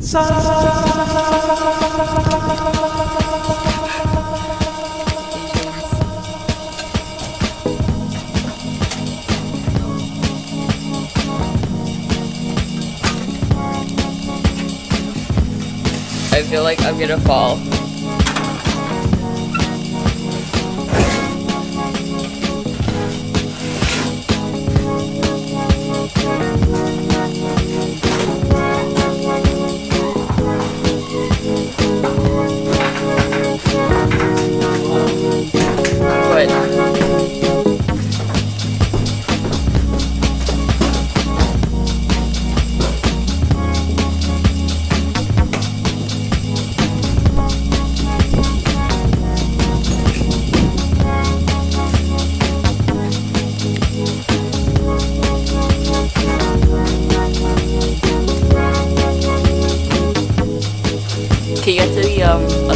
I feel like I'm gonna fall. Um